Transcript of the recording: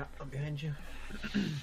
crap, I'm behind you.